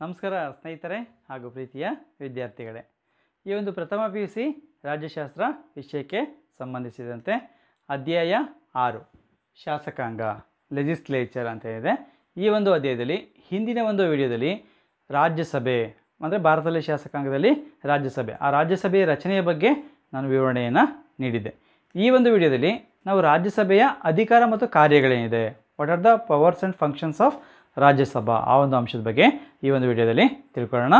ನಮಸ್ಕಾರ, ಸ್ನೇಹಿತರೆ ಹಾಗೂ ಪ್ರೀತಿಯ ವಿದ್ಯಾರ್ಥಿಗಳೇ. ಈ ಒಂದು ಪ್ರಥಮ ಪಿ ಯು ಸಿ ರಾಜ್ಯಶಾಸ್ತ್ರ ವಿಷಯಕ್ಕೆ ಸಂಬಂಧಿಸಿದಂತೆ ಅಧ್ಯಾಯ ಆರು, ಶಾಸಕಾಂಗ ಲೆಜಿಸ್ಲೇಚರ್ ಅಂತ ಇದೆ ಈ ಒಂದು ಅಧ್ಯಾಯದಲ್ಲಿ, ಹಿಂದಿನ ಒಂದು ವಿಡಿಯೋದಲ್ಲಿ ರಾಜ್ಯಸಭೆ, ಅಂದರೆ ಭಾರತದಲ್ಲಿ ಶಾಸಕಾಂಗದಲ್ಲಿ ರಾಜ್ಯಸಭೆ, ಆ ರಾಜ್ಯಸಭೆಯ ರಚನೆಯ ಬಗ್ಗೆ ನಾನು ವಿವರಣೆಯನ್ನು ನೀಡಿದ್ದೆ. ಈ ಒಂದು ವಿಡಿಯೋದಲ್ಲಿ ನಾವು ರಾಜ್ಯಸಭೆಯ ಅಧಿಕಾರ ಮತ್ತು ಕಾರ್ಯಗಳೇನಿದೆ what are the powers and functions of Rajya Sabha ಆ ಒಂದು ಅಂಶದ ಬಗ್ಗೆ ಈ ಒಂದು ವಿಡಿಯೋದಲ್ಲಿ ತಿಳ್ಕೊಳ್ಳೋಣ.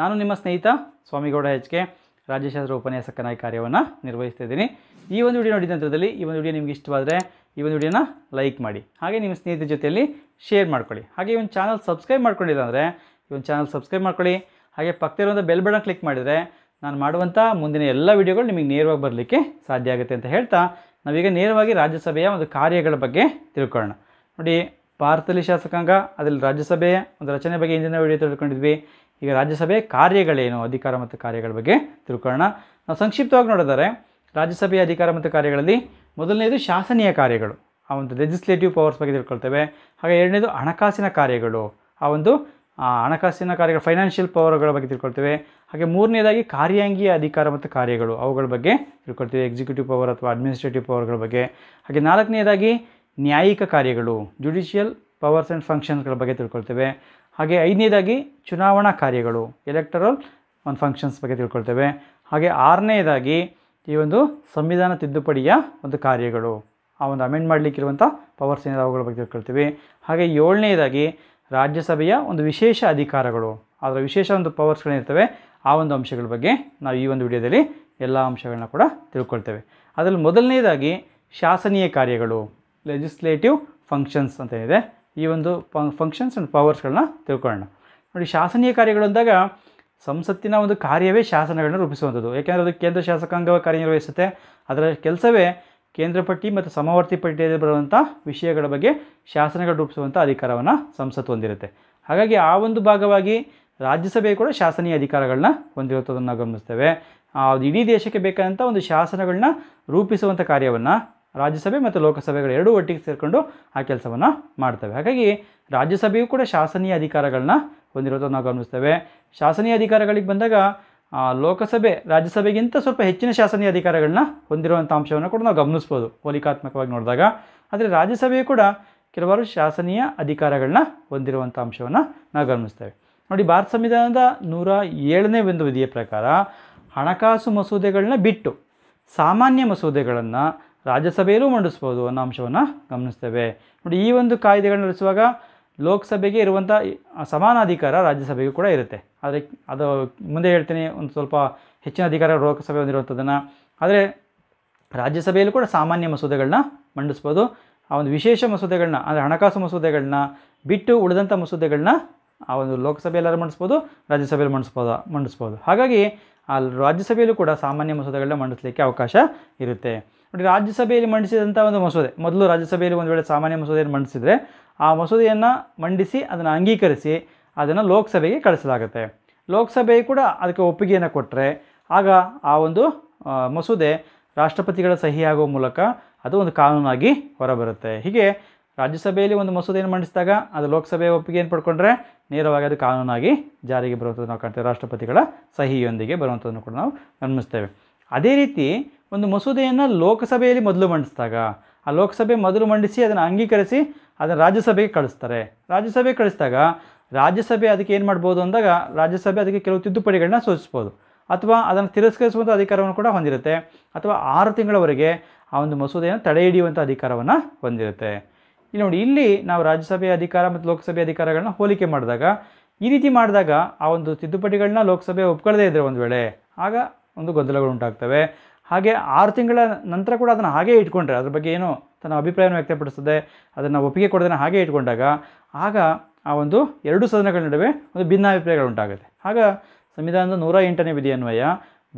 ನಾನು ನಿಮ್ಮ ಸ್ನೇಹಿತ ಸ್ವಾಮಿಗೌಡ ಎಚ್ ಕೆ, ರಾಜ್ಯಶಾಸ್ತ್ರ ಉಪನ್ಯಾಸಕನಾಗಿ ಕಾರ್ಯವನ್ನು ನಿರ್ವಹಿಸ್ತಾ ಇದ್ದೀನಿ. ಈ ಒಂದು ವಿಡಿಯೋ ನೋಡಿದ ನಂತರದಲ್ಲಿ ಈ ಒಂದು ವಿಡಿಯೋ ನಿಮಗೆ ಇಷ್ಟವಾದರೆ ಈ ಒಂದು ವಿಡಿಯೋನ ಲೈಕ್ ಮಾಡಿ, ಹಾಗೆ ನಿಮ್ಮ ಸ್ನೇಹಿತರ ಜೊತೆಯಲ್ಲಿ ಶೇರ್ ಮಾಡ್ಕೊಳ್ಳಿ, ಹಾಗೆ ಈ ಒಂದು ಚಾನಲ್ ಸಬ್ಸ್ಕ್ರೈಬ್ ಮಾಡ್ಕೊಂಡಿಲ್ಲ ಅಂದರೆ ಈ ಒಂದು ಚಾನಲ್ ಸಬ್ಸ್ಕ್ರೈಬ್ ಮಾಡ್ಕೊಳ್ಳಿ, ಹಾಗೆ ಪಕ್ಕದಲ್ಲಿರುವಂಥ ಬೆಲ್ ಬಟನ್ ಕ್ಲಿಕ್ ಮಾಡಿದರೆ ನಾನು ಮಾಡುವಂಥ ಮುಂದಿನ ಎಲ್ಲ ವಿಡಿಯೋಗಳು ನಿಮಗೆ ನೇರವಾಗಿ ಬರಲಿಕ್ಕೆ ಸಾಧ್ಯ ಆಗುತ್ತೆ ಅಂತ ಹೇಳ್ತಾ ನಾವೀಗ ನೇರವಾಗಿ ರಾಜ್ಯಸಭೆಯ ಒಂದು ಕಾರ್ಯಗಳ ಬಗ್ಗೆ ತಿಳ್ಕೊಳ್ಳೋಣ. ನೋಡಿ ಭಾರತದಲ್ಲಿ ಶಾಸಕಾಂಗ, ಅದರಲ್ಲಿ ರಾಜ್ಯಸಭೆಯ ಒಂದು ರಚನೆ ಬಗ್ಗೆ ಹಿಂದಿನ ವಿಡಿಯೋ ತಿಳ್ಕೊಂಡಿದ್ವಿ ಈಗ ರಾಜ್ಯಸಭೆ ಕಾರ್ಯಗಳೇನು, ಅಧಿಕಾರ ಮತ್ತು ಕಾರ್ಯಗಳ ಬಗ್ಗೆ ತಿಳ್ಕೊಳ್ಳೋಣ. ನಾವು ಸಂಕ್ಷಿಪ್ತವಾಗಿ ನೋಡಿದರೆ ರಾಜ್ಯಸಭೆಯ ಅಧಿಕಾರ ಮತ್ತು ಕಾರ್ಯಗಳಲ್ಲಿ ಮೊದಲನೇದು ಶಾಸನೀಯ ಕಾರ್ಯಗಳು. ಆ ಒಂದು ಲೆಜಿಸ್ಲೇಟಿವ್ ಪವರ್ಸ್ ಬಗ್ಗೆ ತಿಳ್ಕೊಳ್ತೇವೆ. ಹಾಗೆ ಎರಡನೇದು ಹಣಕಾಸಿನ ಕಾರ್ಯಗಳು. ಆ ಒಂದು ಹಣಕಾಸಿನ ಕಾರ್ಯಗಳು ಫೈನಾನ್ಷಿಯಲ್ ಪವರ್ಗಳ ಬಗ್ಗೆ ತಿಳ್ಕೊಳ್ತೇವೆ. ಹಾಗೆ ಮೂರನೇದಾಗಿ ಕಾರ್ಯಾಂಗೀಯ ಅಧಿಕಾರ ಮತ್ತು ಕಾರ್ಯಗಳು, ಅವುಗಳ ಬಗ್ಗೆ ತಿಳ್ಕೊಳ್ತೇವೆ. ಎಕ್ಸಿಕ್ಯೂಟಿವ್ ಪವರ್ ಅಥವಾ ಅಡ್ಮಿನಿಸ್ಟ್ರೇಟಿವ್ ಪವರ್ಗಳ ಬಗ್ಗೆ. ಹಾಗೆ ನಾಲ್ಕನೇದಾಗಿ ನ್ಯಾಯಿಕ ಕಾರ್ಯಗಳು ಜುಡಿಷಿಯಲ್ ಪವರ್ಸ್ ಆ್ಯಂಡ್ ಫಂಕ್ಷನ್ಸ್ಗಳ ಬಗ್ಗೆ ತಿಳ್ಕೊಳ್ತೇವೆ. ಹಾಗೆ ಐದನೇದಾಗಿ ಚುನಾವಣಾ ಕಾರ್ಯಗಳು ಎಲೆಕ್ಟರಲ್ ಒಂದು ಫಂಕ್ಷನ್ಸ್ ಬಗ್ಗೆ ತಿಳ್ಕೊಳ್ತೇವೆ. ಹಾಗೆ ಆರನೇದಾಗಿ ಈ ಒಂದು ಸಂವಿಧಾನ ತಿದ್ದುಪಡಿಯ ಒಂದು ಕಾರ್ಯಗಳು, ಆ ಒಂದು ಅಮೆಂಡ್ ಮಾಡಲಿಕ್ಕಿರುವಂಥ ಪವರ್ಸ್ ಏನಿದೆ ಅವುಗಳ ಬಗ್ಗೆ ತಿಳ್ಕೊಳ್ತೀವಿ. ಹಾಗೆ ಏಳನೇದಾಗಿ ರಾಜ್ಯಸಭೆಯ ಒಂದು ವಿಶೇಷ ಅಧಿಕಾರಗಳು, ಅದರ ವಿಶೇಷ ಒಂದು ಪವರ್ಸ್ಗಳೇನಿರ್ತವೆ ಆ ಒಂದು ಅಂಶಗಳ ಬಗ್ಗೆ ನಾವು ಈ ಒಂದು ವಿಡಿಯೋದಲ್ಲಿ ಎಲ್ಲ ಅಂಶಗಳನ್ನ ಕೂಡ ತಿಳ್ಕೊಳ್ತೇವೆ. ಅದರಲ್ಲಿ ಮೊದಲನೇದಾಗಿ ಶಾಸನೀಯ ಕಾರ್ಯಗಳು ಲೆಜಿಸ್ಲೇಟಿವ್ ಫಂಕ್ಷನ್ಸ್ ಅಂತ ಇದೆ. ಈ ಒಂದು ಫಂಕ್ಷನ್ಸ್ ಆ್ಯಂಡ್ ಪವರ್ಸ್ಗಳನ್ನ ತಿಳ್ಕೊಳ್ಳೋಣ. ನೋಡಿ, ಶಾಸನೀಯ ಕಾರ್ಯಗಳು ಅಂದಾಗ ಸಂಸತ್ತಿನ ಒಂದು ಕಾರ್ಯವೇ ಶಾಸನಗಳನ್ನ ರೂಪಿಸುವಂಥದ್ದು. ಏಕೆಂದರೆ ಅದು ಕೇಂದ್ರ ಶಾಸಕಾಂಗ ಕಾರ್ಯನಿರ್ವಹಿಸುತ್ತೆ. ಅದರ ಕೆಲಸವೇ ಕೇಂದ್ರ ಪಟ್ಟಿ ಮತ್ತು ಸಮವರ್ತಿ ಪಟ್ಟಿಯಲ್ಲಿ ಬರುವಂಥ ವಿಷಯಗಳ ಬಗ್ಗೆ ಶಾಸನಗಳು ರೂಪಿಸುವಂಥ ಅಧಿಕಾರವನ್ನು ಸಂಸತ್ತು ಹೊಂದಿರುತ್ತೆ. ಹಾಗಾಗಿ ಆ ಒಂದು ಭಾಗವಾಗಿ ರಾಜ್ಯಸಭೆ ಕೂಡ ಶಾಸನೀಯ ಅಧಿಕಾರಗಳನ್ನ ಹೊಂದಿರುತ್ತದನ್ನು ಗಮನಿಸ್ತೇವೆ. ಅದು ಇಡೀ ದೇಶಕ್ಕೆ ಬೇಕಾದಂಥ ಒಂದು ಶಾಸನಗಳನ್ನ ರೂಪಿಸುವಂಥ ಕಾರ್ಯವನ್ನು ರಾಜ್ಯಸಭೆ ಮತ್ತು ಲೋಕಸಭೆಗಳು ಎರಡೂ ಒಟ್ಟಿಗೆ ಸೇರಿಕೊಂಡು ಆ ಕೆಲಸವನ್ನು ಮಾಡ್ತವೆ. ಹಾಗಾಗಿ ರಾಜ್ಯಸಭೆಯು ಕೂಡ ಶಾಸನೀಯ ಅಧಿಕಾರಗಳನ್ನ ಹೊಂದಿರೋದನ್ನು ನಾವು ಗಮನಿಸ್ತೇವೆ. ಶಾಸನೀಯ ಅಧಿಕಾರಗಳಿಗೆ ಬಂದಾಗ ಲೋಕಸಭೆ, ರಾಜ್ಯಸಭೆಗಿಂತ ಸ್ವಲ್ಪ ಹೆಚ್ಚಿನ ಶಾಸನೀಯ ಅಧಿಕಾರಗಳನ್ನ ಹೊಂದಿರುವಂಥ ಅಂಶವನ್ನು ಕೂಡ ನಾವು ಗಮನಿಸ್ಬೋದು ಹೋಲಿಕಾತ್ಮಕವಾಗಿ ನೋಡಿದಾಗ. ಆದರೆ ರಾಜ್ಯಸಭೆಯು ಕೂಡ ಕೆಲವಾರು ಶಾಸನೀಯ ಅಧಿಕಾರಗಳನ್ನ ಹೊಂದಿರುವಂಥ ಅಂಶವನ್ನು ನಾವು ಗಮನಿಸ್ತೇವೆ. ನೋಡಿ, ಭಾರತ ಸಂವಿಧಾನದ ನೂರ ಏಳನೇ ಒಂದು ವಿಧಿಯ ಪ್ರಕಾರ ಹಣಕಾಸು ಮಸೂದೆಗಳನ್ನ ಬಿಟ್ಟು ಸಾಮಾನ್ಯ ಮಸೂದೆಗಳನ್ನು ರಾಜ್ಯಸಭೆಯಲ್ಲೂ ಮಂಡಿಸ್ಬೋದು ಅನ್ನೋ ಅಂಶವನ್ನು ಗಮನಿಸ್ತೇವೆ. ನೋಡಿ, ಈ ಒಂದು ಕಾಯ್ದೆಗಳನ್ನ ನಡೆಸುವಾಗ ಲೋಕಸಭೆಗೆ ಇರುವಂಥ ಸಮಾನ ಅಧಿಕಾರ ರಾಜ್ಯಸಭೆಗೂ ಕೂಡ ಇರುತ್ತೆ. ಆದರೆ ಅದು ಮುಂದೆ ಹೇಳ್ತೀನಿ, ಒಂದು ಸ್ವಲ್ಪ ಹೆಚ್ಚಿನ ಅಧಿಕಾರ ಲೋಕಸಭೆ ಹೊಂದಿರುವಂಥದ್ದನ್ನು. ಆದರೆ ರಾಜ್ಯಸಭೆಯಲ್ಲೂ ಕೂಡ ಸಾಮಾನ್ಯ ಮಸೂದೆಗಳನ್ನ ಮಂಡಿಸ್ಬೋದು. ಆ ಒಂದು ವಿಶೇಷ ಮಸೂದೆಗಳನ್ನ ಅಂದರೆ ಹಣಕಾಸು ಮಸೂದೆಗಳನ್ನ ಬಿಟ್ಟು ಉಳಿದಂಥ ಮಸೂದೆಗಳನ್ನ ಆ ಒಂದು ಲೋಕಸಭೆಯಲ್ಲಾರು ಮಂಡಿಸ್ಬೋದು, ರಾಜ್ಯಸಭೆಯಲ್ಲಿ ಮಂಡಿಸ್ಬೋದು ಮಂಡಿಸ್ಬೋದು. ಹಾಗಾಗಿ ಆ ರಾಜ್ಯಸಭೆಯಲ್ಲೂ ಕೂಡ ಸಾಮಾನ್ಯ ಮಸೂದೆಗಳನ್ನ ಮಂಡಿಸಲಿಕ್ಕೆ ಅವಕಾಶ ಇರುತ್ತೆ. ನೋಡಿ, ರಾಜ್ಯಸಭೆಯಲ್ಲಿ ಮಂಡಿಸಿದಂಥ ಒಂದು ಮಸೂದೆ. ಮೊದಲು ರಾಜ್ಯಸಭೆಯಲ್ಲಿ ಒಂದು ವೇಳೆ ಸಾಮಾನ್ಯ ಮಸೂದೆಯನ್ನು ಮಂಡಿಸಿದರೆ ಆ ಮಸೂದೆಯನ್ನು ಮಂಡಿಸಿ ಅದನ್ನು ಅಂಗೀಕರಿಸಿ ಅದನ್ನು ಲೋಕಸಭೆಗೆ ಕಳಿಸಲಾಗುತ್ತೆ. ಲೋಕಸಭೆ ಕೂಡ ಅದಕ್ಕೆ ಒಪ್ಪಿಗೆಯನ್ನು ಕೊಟ್ಟರೆ ಆಗ ಆ ಒಂದು ಮಸೂದೆ ರಾಷ್ಟ್ರಪತಿಗಳ ಸಹಿ ಆಗುವ ಮೂಲಕ ಅದು ಒಂದು ಕಾನೂನಾಗಿ ಹೊರಬರುತ್ತೆ. ಹೀಗೆ ರಾಜ್ಯಸಭೆಯಲ್ಲಿ ಒಂದು ಮಸೂದೆಯನ್ನು ಮಂಡಿಸಿದಾಗ ಅದು ಲೋಕಸಭೆಯ ಒಪ್ಪಿಗೆಯನ್ನು ಪಡ್ಕೊಂಡ್ರೆ ನೇರವಾಗಿ ಅದು ಕಾನೂನಾಗಿ ಜಾರಿಗೆ ಬರುವಂಥದ್ದು ನಾವು ಕಾಣ್ತೇವೆ. ರಾಷ್ಟ್ರಪತಿಗಳ ಸಹಿಯೊಂದಿಗೆ ಬರುವಂಥದ್ದನ್ನು ಕೂಡ ನಾವು ಗಮನಿಸ್ತೇವೆ. ಅದೇ ರೀತಿ ಒಂದು ಮಸೂದೆಯನ್ನು ಲೋಕಸಭೆಯಲ್ಲಿ ಮೊದಲು ಮಂಡಿಸಿದಾಗ, ಆ ಲೋಕಸಭೆ ಮೊದಲು ಮಂಡಿಸಿ ಅದನ್ನು ಅಂಗೀಕರಿಸಿ ಅದನ್ನು ರಾಜ್ಯಸಭೆಗೆ ಕಳಿಸ್ತಾರೆ. ರಾಜ್ಯಸಭೆಗೆ ಕಳಿಸಿದಾಗ, ರಾಜ್ಯಸಭೆ ಅದಕ್ಕೆ ಏನು ಮಾಡ್ಬೋದು ಅಂದಾಗ, ರಾಜ್ಯಸಭೆ ಅದಕ್ಕೆ ಕೆಲವು ತಿದ್ದುಪಡಿಗಳನ್ನ ಸೂಚಿಸ್ಬೋದು. ಅಥವಾ ಅದನ್ನು ತಿರಸ್ಕರಿಸುವಂಥ ಅಧಿಕಾರವನ್ನು ಕೂಡ ಹೊಂದಿರುತ್ತೆ. ಅಥವಾ ಆರು ತಿಂಗಳವರೆಗೆ ಆ ಒಂದು ಮಸೂದೆಯನ್ನು ತಡೆ ಹಿಡಿಯುವಂಥ ಅಧಿಕಾರವನ್ನು ಹೊಂದಿರುತ್ತೆ. ಇಲ್ಲಿ ನೋಡಿ, ಇಲ್ಲಿ ನಾವು ರಾಜ್ಯಸಭೆಯ ಅಧಿಕಾರ ಮತ್ತು ಲೋಕಸಭೆ ಅಧಿಕಾರಗಳನ್ನ ಹೋಲಿಕೆ ಮಾಡಿದಾಗ, ಈ ರೀತಿ ಮಾಡಿದಾಗ ಆ ಒಂದು ತಿದ್ದುಪಡಿಗಳನ್ನ ಲೋಕಸಭೆ ಒಪ್ಕೊಳ್ಳದೇ ಇದ್ದರೆ ಒಂದು ವೇಳೆ, ಆಗ ಒಂದು ಗೊಂದಲಗಳು ಉಂಟಾಗ್ತವೆ. ಹಾಗೆ ಆರು ತಿಂಗಳ ನಂತರ ಕೂಡ ಅದನ್ನು ಹಾಗೇ ಇಟ್ಕೊಂಡ್ರೆ ಅದ್ರ ಬಗ್ಗೆ ಏನು ತನ್ನ ಅಭಿಪ್ರಾಯವನ್ನು ವ್ಯಕ್ತಪಡಿಸ್ತದೆ, ಅದನ್ನು ಒಪ್ಪಿಗೆ ಕೊಡೋದನ್ನು ಹಾಗೆ ಇಟ್ಕೊಂಡಾಗ ಆಗ ಆ ಒಂದು ಎರಡು ಸದನಗಳ ನಡುವೆ ಒಂದು ಭಿನ್ನಾಭಿಪ್ರಾಯಗಳು ಉಂಟಾಗುತ್ತೆ. ಆಗ ಸಂವಿಧಾನದ ನೂರ ಎಂಟನೇ ವಿಧಿ ಅನ್ವಯ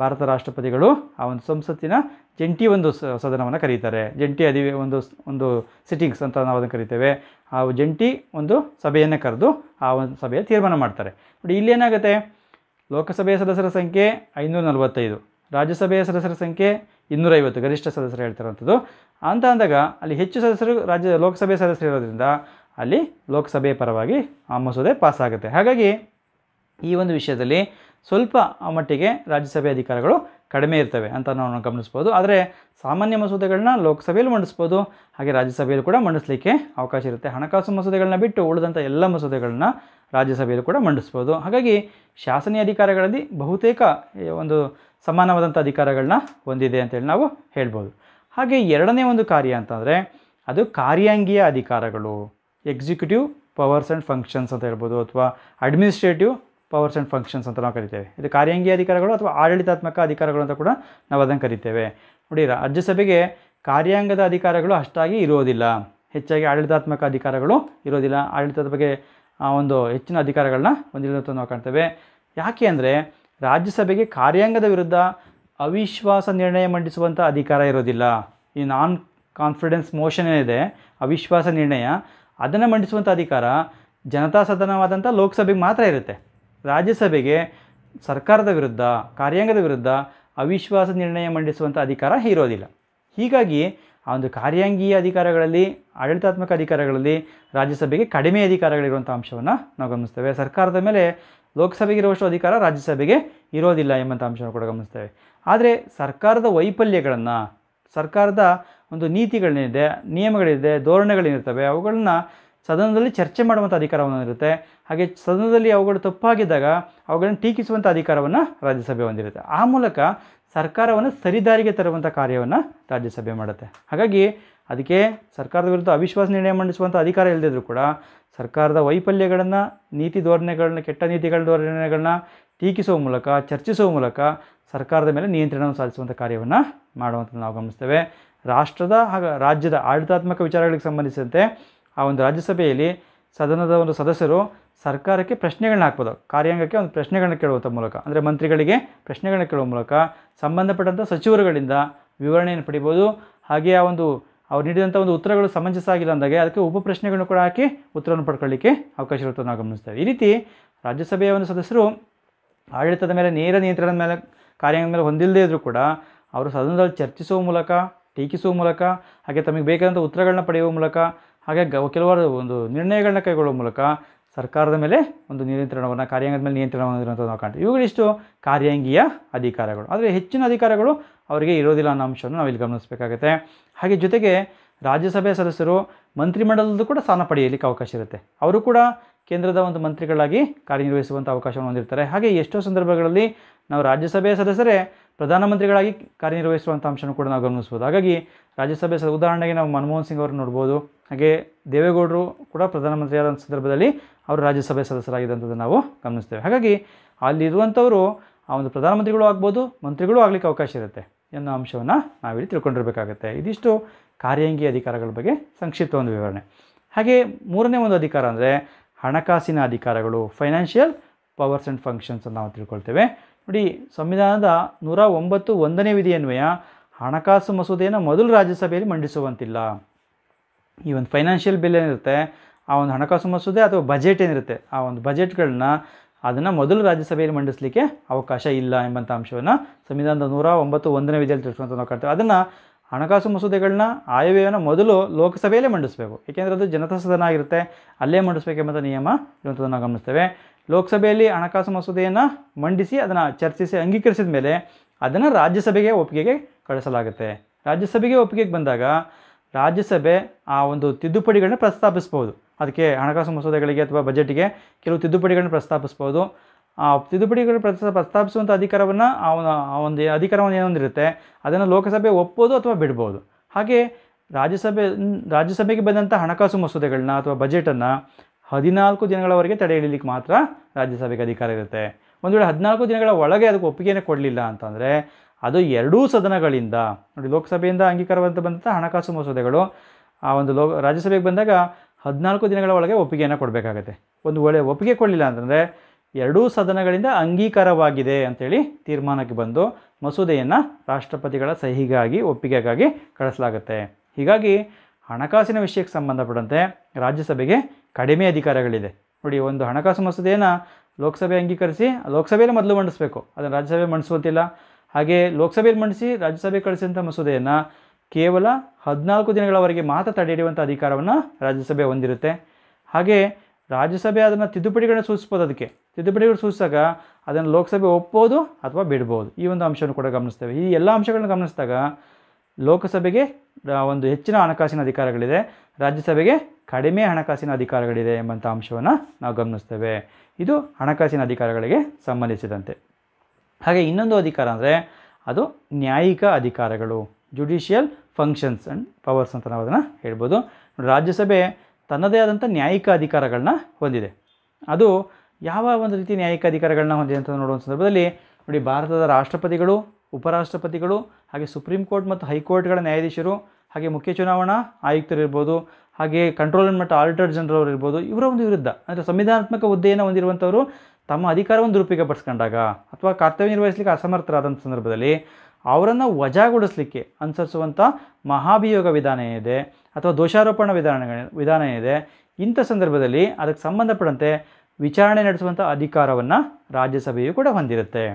ಭಾರತ ರಾಷ್ಟ್ರಪತಿಗಳು ಆ ಒಂದು ಸಂಸತ್ತಿನ ಜಂಟಿ ಒಂದು ಸದನವನ್ನು ಕರೀತಾರೆ. ಜಂಟಿ ಅಧಿವೇ ಒಂದು ಒಂದು ಸಿಟ್ಟಿಂಗ್ಸ್ ಅಂತ ನಾವು ಅದನ್ನು ಕರಿತೇವೆ. ಆ ಜಂಟಿ ಒಂದು ಸಭೆಯನ್ನು ಕರೆದು ಆ ಒಂದು ಸಭೆಯ ತೀರ್ಮಾನ ಮಾಡ್ತಾರೆ. ನೋಡಿ ಇಲ್ಲೇನಾಗುತ್ತೆ ಲೋಕಸಭೆಯ ಸದಸ್ಯರ ಸಂಖ್ಯೆ ಐನೂರ ನಲವತ್ತೈದು. ರಾಜ್ಯಸಭೆಯ ಸದಸ್ಯರ ಸಂಖ್ಯೆ ಇನ್ನೂರೈವತ್ತು, ಗರಿಷ್ಠ ಸದಸ್ಯರು ಹೇಳ್ತಿರೋಂಥದ್ದು ಅಂತ ಅಂದಾಗ ಅಲ್ಲಿ ಹೆಚ್ಚು ಸದಸ್ಯರು ರಾಜ್ಯ ಲೋಕಸಭೆ ಸದಸ್ಯರು ಇರೋದ್ರಿಂದ ಅಲ್ಲಿ ಲೋಕಸಭೆ ಪರವಾಗಿ ಆ ಮಸೂದೆ ಪಾಸ್ ಆಗುತ್ತೆ. ಹಾಗಾಗಿ ಈ ಒಂದು ವಿಷಯದಲ್ಲಿ ಸ್ವಲ್ಪ ಮಟ್ಟಿಗೆ ರಾಜ್ಯಸಭೆ ಅಧಿಕಾರಗಳು ಕಡಿಮೆ ಇರ್ತವೆ ಅಂತ ನಾವು ಗಮನಿಸ್ಬೋದು. ಆದರೆ ಸಾಮಾನ್ಯ ಮಸೂದೆಗಳನ್ನ ಲೋಕಸಭೆಯಲ್ಲಿ ಮಂಡಿಸ್ಬೋದು. ಹಾಗೆ ರಾಜ್ಯಸಭೆಯಲ್ಲೂ ಕೂಡ ಮಂಡಿಸಲಿಕ್ಕೆ ಅವಕಾಶ ಇರುತ್ತೆ. ಹಣಕಾಸು ಮಸೂದೆಗಳನ್ನ ಬಿಟ್ಟು ಉಳಿದಂಥ ಎಲ್ಲ ಮಸೂದೆಗಳನ್ನ ರಾಜ್ಯಸಭೆಯಲ್ಲೂ ಕೂಡ ಮಂಡಿಸ್ಬೋದು. ಹಾಗಾಗಿ ಶಾಸನೀಯ ಅಧಿಕಾರಗಳಲ್ಲಿ ಬಹುತೇಕ ಒಂದು ಸಮಾನವಾದಂಥ ಅಧಿಕಾರಗಳನ್ನ ಹೊಂದಿದೆ ಅಂತೇಳಿ ನಾವು ಹೇಳ್ಬೋದು. ಹಾಗೆ ಎರಡನೇ ಒಂದು ಕಾರ್ಯ ಅಂತಂದರೆ ಅದು ಕಾರ್ಯಾಂಗೀಯ ಅಧಿಕಾರಗಳು. ಎಕ್ಸಿಕ್ಯೂಟಿವ್ ಪವರ್ಸ್ ಆ್ಯಂಡ್ ಫಂಕ್ಷನ್ಸ್ ಅಂತ ಹೇಳ್ಬೋದು ಅಥವಾ ಅಡ್ಮಿನಿಸ್ಟ್ರೇಟಿವ್ ಪವರ್ಸ್ ಆ್ಯಂಡ್ ಫಂಕ್ಷನ್ಸ್ ಅಂತ ನಾವು ಕರಿತೇವೆ. ಇದು ಕಾರ್ಯಾಂಗೀಯ ಅಧಿಕಾರಗಳು ಅಥವಾ ಆಡಳಿತಾತ್ಮಕ ಅಧಿಕಾರಗಳು ಅಂತ ಕೂಡ ನಾವು ಅದನ್ನು ಕರಿತೇವೆ. ನೋಡಿ ರಾಜ್ಯಸಭೆಗೆ ಕಾರ್ಯಾಂಗದ ಅಧಿಕಾರಗಳು ಅಷ್ಟಾಗಿ ಇರೋದಿಲ್ಲ ಹೆಚ್ಚಾಗಿ ಆಡಳಿತಾತ್ಮಕ ಅಧಿಕಾರಗಳು ಇರೋದಿಲ್ಲ ಆಡಳಿತದ ಬಗ್ಗೆ ಒಂದು ಹೆಚ್ಚಿನ ಅಧಿಕಾರಗಳನ್ನ ಹೊಂದಿರೋದಂತ ನಾವು ಕಾಣ್ತೇವೆ. ಯಾಕೆ ಅಂದರೆ ರಾಜ್ಯಸಭೆಗೆ ಕಾರ್ಯಾಂಗದ ವಿರುದ್ಧ ಅವಿಶ್ವಾಸ ನಿರ್ಣಯ ಮಂಡಿಸುವಂಥ ಅಧಿಕಾರ ಇರೋದಿಲ್ಲ. ಈ ನಾನ್ ಕಾನ್ಫಿಡೆನ್ಸ್ ಮೋಷನ್ ಏನಿದೆ, ಅವಿಶ್ವಾಸ ನಿರ್ಣಯ, ಅದನ್ನು ಮಂಡಿಸುವಂಥ ಅಧಿಕಾರ ಜನತಾ ಸದನವಾದಂಥ ಲೋಕಸಭೆಗೆ ಮಾತ್ರ ಇರುತ್ತೆ. ರಾಜ್ಯಸಭೆಗೆ ಸರ್ಕಾರದ ವಿರುದ್ಧ, ಕಾರ್ಯಾಂಗದ ವಿರುದ್ಧ ಅವಿಶ್ವಾಸ ನಿರ್ಣಯ ಮಂಡಿಸುವಂಥ ಅಧಿಕಾರ ಇರೋದಿಲ್ಲ. ಹೀಗಾಗಿ ಆ ಒಂದು ಕಾರ್ಯಾಂಗೀಯ ಅಧಿಕಾರಗಳಲ್ಲಿ, ಆಡಳಿತಾತ್ಮಕ ಅಧಿಕಾರಗಳಲ್ಲಿ ರಾಜ್ಯಸಭೆಗೆ ಕಡಿಮೆ ಅಧಿಕಾರಗಳಿರುವಂಥ ಅಂಶವನ್ನು ನಾವು ಗಮನಿಸ್ತೇವೆ. ಸರ್ಕಾರದ ಮೇಲೆ ಲೋಕಸಭೆಗೆ ಇರುವಷ್ಟು ಅಧಿಕಾರ ರಾಜ್ಯಸಭೆಗೆ ಇರೋದಿಲ್ಲ ಎಂಬಂಥ ಅಂಶವನ್ನು ಕೂಡ ಗಮನಿಸ್ತೇವೆ. ಆದರೆ ಸರ್ಕಾರದ ವೈಫಲ್ಯಗಳನ್ನು, ಸರ್ಕಾರದ ಒಂದು ನೀತಿಗಳೇನಿದೆ, ನಿಯಮಗಳಿದೆ, ಧೋರಣೆಗಳೇನಿರ್ತವೆ, ಅವುಗಳನ್ನ ಸದನದಲ್ಲಿ ಚರ್ಚೆ ಮಾಡುವಂಥ ಅಧಿಕಾರವನ್ನು ಇರುತ್ತೆ ಹಾಗೆ ಸದನದಲ್ಲಿ ಅವುಗಳು ತಪ್ಪಾಗಿದ್ದಾಗ ಅವುಗಳನ್ನು ಟೀಕಿಸುವಂಥ ಅಧಿಕಾರವನ್ನು ರಾಜ್ಯಸಭೆ ಹೊಂದಿರುತ್ತೆ. ಆ ಮೂಲಕ ಸರ್ಕಾರವನ್ನು ಸರಿದಾರಿಗೆ ತರುವಂಥ ಕಾರ್ಯವನ್ನು ರಾಜ್ಯಸಭೆ ಮಾಡುತ್ತೆ. ಹಾಗಾಗಿ ಅದಕ್ಕೆ ಸರ್ಕಾರದ ವಿರುದ್ಧ ಅವಿಶ್ವಾಸ ನಿರ್ಣಯ ಮಂಡಿಸುವಂಥ ಅಧಿಕಾರ ಇಲ್ಲದಿದ್ದರೂ ಕೂಡ ಸರ್ಕಾರದ ವೈಫಲ್ಯಗಳನ್ನು, ನೀತಿ ಧೋರಣೆಗಳನ್ನ, ಕೆಟ್ಟ ನೀತಿಗಳ ಧೋರಣೆಗಳನ್ನ ಟೀಕಿಸುವ ಮೂಲಕ, ಚರ್ಚಿಸುವ ಮೂಲಕ ಸರ್ಕಾರದ ಮೇಲೆ ನಿಯಂತ್ರಣವನ್ನು ಸಾಧಿಸುವಂಥ ಕಾರ್ಯವನ್ನು ಮಾಡುವಂಥದ್ದು ನಾವು ಗಮನಿಸ್ತೇವೆ. ರಾಷ್ಟ್ರದ ಹಾಗೂ, ರಾಜ್ಯದ ಆಡಳಿತಾತ್ಮಕ ವಿಚಾರಗಳಿಗೆ ಸಂಬಂಧಿಸಿದಂತೆ ಆ ಒಂದು ರಾಜ್ಯಸಭೆಯಲ್ಲಿ ಸದನದ ಒಂದು ಸದಸ್ಯರು ಸರ್ಕಾರಕ್ಕೆ ಪ್ರಶ್ನೆಗಳನ್ನ ಹಾಕ್ಬೋದು. ಕಾರ್ಯಾಂಗಕ್ಕೆ ಒಂದು ಪ್ರಶ್ನೆಗಳನ್ನ ಕೇಳುವಂಥ ಮೂಲಕ, ಅಂದರೆ ಮಂತ್ರಿಗಳಿಗೆ ಪ್ರಶ್ನೆಗಳನ್ನ ಕೇಳುವ ಮೂಲಕ ಸಂಬಂಧಪಟ್ಟಂಥ ಸಚಿವರುಗಳಿಂದ ವಿವರಣೆಯನ್ನು ಪಡಿಬೋದು. ಹಾಗೆ ಆ ಒಂದು ಅವ್ರು ನೀಡಿದಂಥ ಒಂದು ಉತ್ತರಗಳು ಸಮಂಜಸ ಆಗಿಲ್ಲ ಅಂದಾಗೆ ಅದಕ್ಕೆ ಉಪ ಪ್ರಶ್ನೆಗಳನ್ನು ಕೂಡ ಹಾಕಿ ಉತ್ತರವನ್ನು ಪಡ್ಕೊಳ್ಳಿಕ್ಕೆ ಅವಕಾಶ ಇರುತ್ತೆ ನಾವು ಗಮನಿಸ್ತೇವೆ ಈ ರೀತಿ ರಾಜ್ಯಸಭೆಯ ಒಂದು ಸದಸ್ಯರು ಆಡಳಿತದ ಮೇಲೆ ನೇರ ನಿಯಂತ್ರಣದ ಮೇಲೆ ಕಾರ್ಯಾಂಗದ ಮೇಲೆ ಹೊಂದಿಲ್ಲದೇ ಇದ್ದರೂ ಕೂಡ ಅವರು ಸದನದಲ್ಲಿ ಚರ್ಚಿಸುವ ಮೂಲಕ, ಟೀಕಿಸುವ ಮೂಲಕ, ಹಾಗೆ ತಮಗೆ ಬೇಕಾದಂಥ ಉತ್ತರಗಳನ್ನ ಪಡೆಯುವ ಮೂಲಕ, ಹಾಗೆ ಗ ಕೆಲವಾರು ಒಂದು ನಿರ್ಣಯಗಳನ್ನ ಕೈಗೊಳ್ಳುವ ಮೂಲಕ ಸರ್ಕಾರದ ಮೇಲೆ ಒಂದು ನಿಯಂತ್ರಣವನ್ನು, ಕಾರ್ಯಾಂಗದ ಮೇಲೆ ನಿಯಂತ್ರಣವನ್ನು ಇರುವಂಥದ್ದು ನಾವು ಕಾಣ್ತೀವಿ. ಇವುಗಳಿಷ್ಟು ಕಾರ್ಯಾಂಗೀಯ ಅಧಿಕಾರಗಳು. ಆದರೆ ಹೆಚ್ಚಿನ ಅಧಿಕಾರಗಳು ಅವರಿಗೆ ಇರೋದಿಲ್ಲ ಅನ್ನೋ ಅಂಶವನ್ನು ನಾವು ಇಲ್ಲಿ ಗಮನಿಸಬೇಕಾಗುತ್ತೆ. ಹಾಗೆ ಜೊತೆಗೆ ರಾಜ್ಯಸಭೆ ಸದಸ್ಯರು ಮಂತ್ರಿಮಂಡಲದ್ದು ಕೂಡ ಸ್ಥಾನ ಪಡೆಯಲಿಕ್ಕೆ ಅವಕಾಶ ಇರುತ್ತೆ. ಅವರು ಕೂಡ ಕೇಂದ್ರದ ಒಂದು ಮಂತ್ರಿಗಳಾಗಿ ಕಾರ್ಯನಿರ್ವಹಿಸುವಂಥ ಅವಕಾಶವನ್ನು ಹೊಂದಿರ್ತಾರೆ. ಹಾಗೆ ಎಷ್ಟೋ ಸಂದರ್ಭಗಳಲ್ಲಿ ನಾವು ರಾಜ್ಯಸಭೆಯ ಸದಸ್ಯರೇ ಪ್ರಧಾನಮಂತ್ರಿಗಳಾಗಿ ಕಾರ್ಯನಿರ್ವಹಿಸುವಂಥ ಅಂಶವನ್ನು ಕೂಡ ನಾವು ಗಮನಿಸ್ಬೋದು. ಹಾಗಾಗಿ ರಾಜ್ಯಸಭೆ ಸದ ಉದಾಹರಣೆಗೆ ನಾವು ಮನಮೋಹನ್ ಸಿಂಗ್ ಅವರು ನೋಡ್ಬೋದು. ಹಾಗೆ ದೇವೇಗೌಡರು ಕೂಡ ಪ್ರಧಾನಮಂತ್ರಿಯಾದ ಸಂದರ್ಭದಲ್ಲಿ ಅವರು ರಾಜ್ಯಸಭೆ ಸದಸ್ಯರಾಗಿದ್ದಂಥದ್ದು ನಾವು ಗಮನಿಸ್ತೇವೆ. ಹಾಗಾಗಿ ಅಲ್ಲಿರುವಂಥವರು ಆ ಒಂದು ಪ್ರಧಾನಮಂತ್ರಿಗಳು ಆಗ್ಬೋದು, ಮಂತ್ರಿಗಳು ಆಗಲಿಕ್ಕೆ ಅವಕಾಶ ಇರುತ್ತೆ ಎನ್ನೋ ಅಂಶವನ್ನು ನಾವಿಲ್ಲಿ ತಿಳ್ಕೊಂಡಿರಬೇಕಾಗತ್ತೆ. ಇದಿಷ್ಟು ಕಾರ್ಯಾಂಗಿ ಅಧಿಕಾರಗಳ ಬಗ್ಗೆ ಸಂಕ್ಷಿಪ್ತ ಒಂದು ವಿವರಣೆ. ಹಾಗೆ ಮೂರನೇ ಒಂದು ಅಧಿಕಾರ ಅಂದರೆ ಹಣಕಾಸಿನ ಅಧಿಕಾರಗಳು ಫೈನಾನ್ಷಿಯಲ್ ಪವರ್ಸ್ ಆ್ಯಂಡ್ ಫಂಕ್ಷನ್ಸ್ ನಾವು ತಿಳ್ಕೊಳ್ತೇವೆ. ನೋಡಿ, ಸಂವಿಧಾನದ ನೂರ ಒಂಬತ್ತು ಒಂದನೇ ವಿಧಿಯನ್ವಯ ಹಣಕಾಸು ಮಸೂದೆಯನ್ನು ಮೊದಲು ರಾಜ್ಯಸಭೆಯಲ್ಲಿ ಮಂಡಿಸುವಂತಿಲ್ಲ. ಈ ಒಂದು ಫೈನಾನ್ಷಿಯಲ್ ಬಿಲ್ ಏನಿರುತ್ತೆ, ಆ ಒಂದು ಹಣಕಾಸು ಮಸೂದೆ ಅಥವಾ ಬಜೆಟ್ ಏನಿರುತ್ತೆ, ಆ ಒಂದು ಬಜೆಟ್ಗಳನ್ನ ಅದನ್ನು ಮೊದಲು ರಾಜ್ಯಸಭೆಯಲ್ಲಿ ಮಂಡಿಸಲಿಕ್ಕೆ ಅವಕಾಶ ಇಲ್ಲ ಎಂಬಂಥ ಅಂಶವನ್ನು ಸಂವಿಧಾನದ ನೂರ ಒಂಬತ್ತು ಒಂದನೇ ವಿಧಿಯಲ್ಲಿ ತಿಳ್ಸ್ಕೊಂತ ನಾವು ಕಾಣ್ತೇವೆ. ಅದನ್ನು ಹಣಕಾಸು ಮಸೂದೆಗಳನ್ನ, ಆಯವ್ಯಯನ ಮೊದಲು ಲೋಕಸಭೆಯಲ್ಲೇ ಮಂಡಿಸಬೇಕು. ಏಕೆಂದರೆ ಅದು ಜನತಾ ಸದನ ಆಗಿರುತ್ತೆ, ಅಲ್ಲೇ ಮಂಡಿಸಬೇಕೆಂಬಂಥ ನಿಯಮ ಇರುವಂಥದ್ದನ್ನು ನಾವು ಗಮನಿಸ್ತೇವೆ. ಲೋಕಸಭೆಯಲ್ಲಿ ಹಣಕಾಸು ಮಸೂದೆಯನ್ನು ಮಂಡಿಸಿ, ಅದನ್ನು ಚರ್ಚಿಸಿ ಅಂಗೀಕರಿಸಿದ ಮೇಲೆ ಅದನ್ನು ರಾಜ್ಯಸಭೆಗೆ ಒಪ್ಪಿಗೆಗೆ ಕಳಿಸಲಾಗುತ್ತೆ. ರಾಜ್ಯಸಭೆಗೆ ಒಪ್ಪಿಗೆಗೆ ಬಂದಾಗ ರಾಜ್ಯಸಭೆ ಆ ಒಂದು ತಿದ್ದುಪಡಿಗಳನ್ನ ಪ್ರಸ್ತಾಪಿಸ್ಬೋದು. ಅದಕ್ಕೆ ಹಣಕಾಸು ಮಸೂದೆಗಳಿಗೆ ಅಥವಾ ಬಜೆಟ್ಗೆ ಕೆಲವು ತಿದ್ದುಪಡಿಗಳನ್ನ ಪ್ರಸ್ತಾಪಿಸ್ಬೋದು. ಆ ತಿದ್ದುಪಡಿಗಳು ಪ್ರಸ್ತಾ, ಪ್ರಸ್ತಾಪಿಸುವಂಥ ಅಧಿಕಾರವನ್ನು ಆ ಒಂದು ಅಧಿಕಾರವನ್ನು ಏನೊಂದಿರುತ್ತೆ ಅದನ್ನು ಲೋಕಸಭೆ ಒಪ್ಪೋದು ಅಥವಾ ಬಿಡ್ಬೋದು. ಹಾಗೆ ರಾಜ್ಯಸಭೆ, ರಾಜ್ಯಸಭೆಗೆ ಬಂದಂಥ ಹಣಕಾಸು ಮಸೂದೆಗಳನ್ನ ಅಥವಾ ಬಜೆಟನ್ನು ಹದಿನಾಲ್ಕು ದಿನಗಳವರೆಗೆ ತಡೆ ಹಿಡಿಲಿಕ್ಕೆ ಮಾತ್ರ ರಾಜ್ಯಸಭೆಗೆ ಅಧಿಕಾರ ಇರುತ್ತೆ. ಒಂದು ವೇಳೆ ಹದಿನಾಲ್ಕು ದಿನಗಳ ಒಳಗೆ ಅದಕ್ಕೆ ಒಪ್ಪಿಗೆನೇ ಕೊಡಲಿಲ್ಲ ಅಂತಂದರೆ ಅದು ಎರಡೂ ಸದನಗಳಿಂದ, ನೋಡಿ ಲೋಕಸಭೆಯಿಂದ ಅಂಗೀಕಾರವಂತ ಬಂದಂಥ ಹಣಕಾಸು ಮಸೂದೆಗಳು, ಆ ಒಂದು ಲೋ ರಾಜ್ಯಸಭೆಗೆ ಬಂದಾಗ ಹದಿನಾಲ್ಕು ದಿನಗಳ ಒಳಗೆ ಒಪ್ಪಿಗೆಯನ್ನು ಕೊಡಬೇಕಾಗತ್ತೆ. ಒಂದು ವೇಳೆ ಒಪ್ಪಿಗೆ ಕೊಡಲಿಲ್ಲ ಅಂತಂದರೆ ಎರಡೂ ಸದನಗಳಿಂದ ಅಂಗೀಕಾರವಾಗಿದೆ ಅಂಥೇಳಿ ತೀರ್ಮಾನಕ್ಕೆ ಬಂದು ಮಸೂದೆಯನ್ನು ರಾಷ್ಟ್ರಪತಿಗಳ ಸಹಿಗಾಗಿ, ಒಪ್ಪಿಗೆಗಾಗಿ ಕಳಿಸಲಾಗುತ್ತೆ. ಹೀಗಾಗಿ ಹಣಕಾಸಿನ ವಿಷಯಕ್ಕೆ ಸಂಬಂಧಪಟ್ಟಂತೆ ರಾಜ್ಯಸಭೆಗೆ ಕಡಿಮೆ ಅಧಿಕಾರಗಳಿದೆ. ನೋಡಿ ಒಂದು ಹಣಕಾಸು ಮಸೂದೆಯನ್ನು ಲೋಕಸಭೆ ಅಂಗೀಕರಿಸಿ, ಲೋಕಸಭೆಯಲ್ಲಿ ಮೊದಲು ಮಂಡಿಸಬೇಕು. ಅದನ್ನು ರಾಜ್ಯಸಭೆ ಮಂಡಿಸುವಂತಿಲ್ಲ. ಹಾಗೆ ಲೋಕಸಭೆಯಲ್ಲಿ ಮಂಡಿಸಿ ರಾಜ್ಯಸಭೆ ಕಳಿಸಿದಂಥ ಮಸೂದೆಯನ್ನು ಕೇವಲ ಹದಿನಾಲ್ಕು ದಿನಗಳವರೆಗೆ ಮಾತ್ರ ತಡೆ ಹಿಡಿಯುವಂಥ ಅಧಿಕಾರವನ್ನು ರಾಜ್ಯಸಭೆ ಹೊಂದಿರುತ್ತೆ. ಹಾಗೆ ರಾಜ್ಯಸಭೆ ಅದನ್ನು ತಿದ್ದುಪಡಿಗಳನ್ನ ಸೂಚಿಸ್ಬೋದು ಅದಕ್ಕೆ. ತಿದ್ದುಪಡಿಗಳು ಸೂಚಿಸಿದಾಗ ಅದನ್ನು ಲೋಕಸಭೆ ಒಪ್ಬೋದು ಅಥವಾ ಬಿಡ್ಬೋದು. ಈ ಒಂದು ಅಂಶವನ್ನು ಕೂಡ ಗಮನಿಸ್ತೇವೆ. ಈ ಎಲ್ಲ ಅಂಶಗಳನ್ನು ಗಮನಿಸಿದಾಗ ಲೋಕಸಭೆಗೆ ಒಂದು ಹೆಚ್ಚಿನ ಹಣಕಾಸಿನ ಅಧಿಕಾರಗಳಿದೆ. ರಾಜ್ಯಸಭೆಗೆ ಕಡಿಮೆ ಹಣಕಾಸಿನ ಅಧಿಕಾರಗಳಿದೆ ಎಂಬಂಥ ಅಂಶವನ್ನು ನಾವು ಗಮನಿಸ್ತೇವೆ. ಇದು ಹಣಕಾಸಿನ ಅಧಿಕಾರಗಳಿಗೆ ಸಂಬಂಧಿಸಿದಂತೆ. ಹಾಗೆ ಇನ್ನೊಂದು ಅಧಿಕಾರ ಅಂದರೆ ಅದು ನ್ಯಾಯಿಕ ಅಧಿಕಾರಗಳು ಜುಡಿಷಿಯಲ್ ಫಂಕ್ಷನ್ಸ್ ಆ್ಯಂಡ್ ಪವರ್ಸ್ ಅಂತ ನಾವು ಅದನ್ನು ಹೇಳ್ಬೋದು. ರಾಜ್ಯಸಭೆ ತನ್ನದೇ ಆದಂಥ ನ್ಯಾಯಿಕ ಅಧಿಕಾರಗಳನ್ನ ಹೊಂದಿದೆ. ಅದು ಯಾವ ಒಂದು ರೀತಿ ನ್ಯಾಯಿಕ ಅಧಿಕಾರಗಳನ್ನ ಹೊಂದಿದೆ ಅಂತ ನೋಡುವ ಸಂದರ್ಭದಲ್ಲಿ, ನೋಡಿ, ಭಾರತದ ರಾಷ್ಟ್ರಪತಿಗಳು, ಉಪರಾಷ್ಟ್ರಪತಿಗಳು, ಹಾಗೆ ಸುಪ್ರೀಂ ಕೋರ್ಟ್ ಮತ್ತು ಹೈಕೋರ್ಟ್ಗಳ ನ್ಯಾಯಾಧೀಶರು, ಹಾಗೆ ಮುಖ್ಯ ಚುನಾವಣಾ ಆಯುಕ್ತರಿರ್ಬೋದು ಹಾಗೆ ಕಂಟ್ರೋಲರ್ ಮತ್ತು ಆಡಿಟರ್ ಜನರಲ್ ಇರ್ಬೋದು, ಇವರ ಒಂದು ವಿರುದ್ಧ, ಅಂದರೆ ಸಂವಿಧಾನಾತ್ಮಕ ಹುದ್ದೆಯನ್ನು ಹೊಂದಿರುವಂಥವರು ತಮ್ಮ ಅಧಿಕಾರವನ್ನು ದುರುಪಯೋಗಪಡಿಸ್ಕೊಂಡಾಗ ಅಥವಾ ಕರ್ತವ್ಯ ನಿರ್ವಹಿಸಲಿಕ್ಕೆ ಅಸಮರ್ಥರಾದಂಥ ಸಂದರ್ಭದಲ್ಲಿ ಅವರನ್ನು ವಜಾಗೊಳಿಸಲಿಕ್ಕೆ ಅನುಸರಿಸುವಂಥ ಮಹಾಭಿಯೋಗ ವಿಧಾನ ಏನಿದೆ ಅಥವಾ ದೋಷಾರೋಪಣ ವಿಧಾನ ವಿಧಾನ ಏನಿದೆ, ಇಂಥ ಸಂದರ್ಭದಲ್ಲಿ ಅದಕ್ಕೆ ಸಂಬಂಧಪಟ್ಟಂತೆ ವಿಚಾರಣೆ ನಡೆಸುವಂಥ ಅಧಿಕಾರವನ್ನು ರಾಜ್ಯಸಭೆಯು ಕೂಡ ಹೊಂದಿರುತ್ತೆ.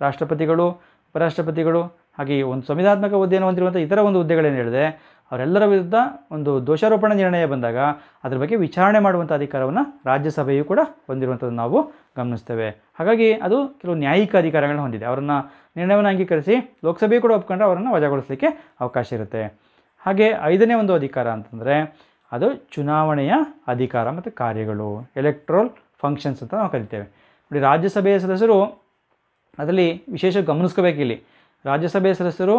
ರಾಷ್ಟ್ರಪತಿಗಳು, ಉಪರಾಷ್ಟ್ರಪತಿಗಳು ಹಾಗೆ ಒಂದು ಸಂವಿಧಾನಾತ್ಮಕ ಹುದ್ದೆಯನ್ನು ಹೊಂದಿರುವಂಥ ಇತರ ಒಂದು ಹುದ್ದೆಗಳೇನು ಹೇಳಿದೆ ಅವರೆಲ್ಲರ ವಿರುದ್ಧ ಒಂದು ದೋಷಾರೋಪಣ ನಿರ್ಣಯ ಬಂದಾಗ ಅದರ ಬಗ್ಗೆ ವಿಚಾರಣೆ ಮಾಡುವಂಥ ಅಧಿಕಾರವನ್ನು ರಾಜ್ಯಸಭೆಯು ಕೂಡ ಹೊಂದಿರುವಂಥದ್ದು ನಾವು ಗಮನಿಸ್ತೇವೆ. ಹಾಗಾಗಿ ಅದು ಕೆಲವು ನ್ಯಾಯಿಕ ಅಧಿಕಾರಗಳನ್ನು ಹೊಂದಿದೆ. ಅವರನ್ನು ನಿರ್ಣಯವನ್ನು ಅಂಗೀಕರಿಸಿ ಲೋಕಸಭೆಯು ಕೂಡ ಒಪ್ಕೊಂಡ್ರೆ ಅವರನ್ನು ವಜಾಗೊಳಿಸಲಿಕ್ಕೆ ಅವಕಾಶ ಇರುತ್ತೆ. ಹಾಗೆ ಐದನೇ ಒಂದು ಅಧಿಕಾರ ಅಂತಂದರೆ ಅದು ಚುನಾವಣೆಯ ಅಧಿಕಾರ ಮತ್ತು ಕಾರ್ಯಗಳು ಎಲೆಕ್ಟ್ರೋಲ್ ಫಂಕ್ಷನ್ಸ್ ಅಂತ ನಾವು ಕರಿತೇವೆ. ನೋಡಿ, ರಾಜ್ಯಸಭೆಯ ಸದಸ್ಯರು ಅದರಲ್ಲಿ ವಿಶೇಷ ಗಮನಿಸ್ಕೋಬೇಕಿಲ್ಲಿ. ರಾಜ್ಯಸಭೆಯ ಸದಸ್ಯರು